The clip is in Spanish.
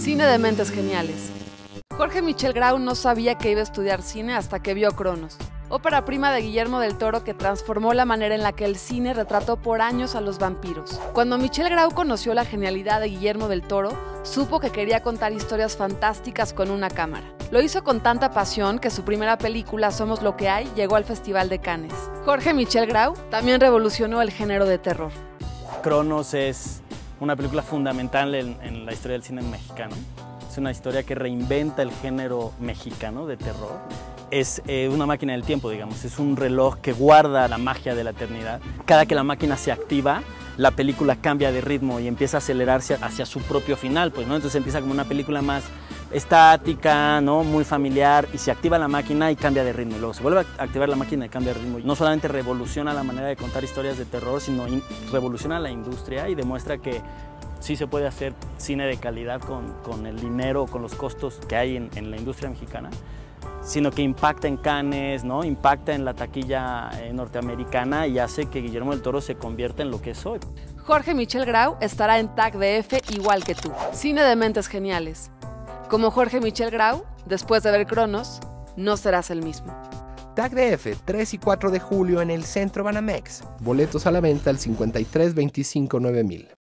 Cine de mentes geniales. Jorge Michel Grau no sabía que iba a estudiar cine hasta que vio Cronos, ópera prima de Guillermo del Toro que transformó la manera en la que el cine retrató por años a los vampiros. Cuando Michel Grau conoció la genialidad de Guillermo del Toro, supo que quería contar historias fantásticas con una cámara. Lo hizo con tanta pasión que su primera película, Somos lo que hay, llegó al Festival de Cannes. Jorge Michel Grau también revolucionó el género de terror. Cronos es una película fundamental en, la historia del cine mexicano. Es una historia que reinventa el género mexicano de terror. Es eh, una máquina del tiempo, digamos. Es un reloj que guarda la magia de la eternidad. Cada que la máquina se activa, la película cambia de ritmo y empieza a acelerarse hacia su propio final, pues, ¿no? Entonces empieza como una película más estática, ¿no? muy familiar, y se activa la máquina y cambia de ritmo. Y luego se vuelve a activar la máquina y cambia de ritmo. No solamente revoluciona la manera de contar historias de terror, sino revoluciona la industria y demuestra que sí se puede hacer cine de calidad con, con el dinero, con los costos que hay en, en, la industria mexicana, sino que impacta en Cannes, ¿no? impacta en la taquilla eh, norteamericana y hace que Guillermo del Toro se convierta en lo que es hoy. Jorge Michel Grau estará en TAC DF igual que tú. Cine de mentes geniales. Como Jorge Michel Grau, después de ver Cronos, no serás el mismo. TAC DF, 3 y 4 de julio en el Centro Banamex. Boletos a la venta al 53 25 9000.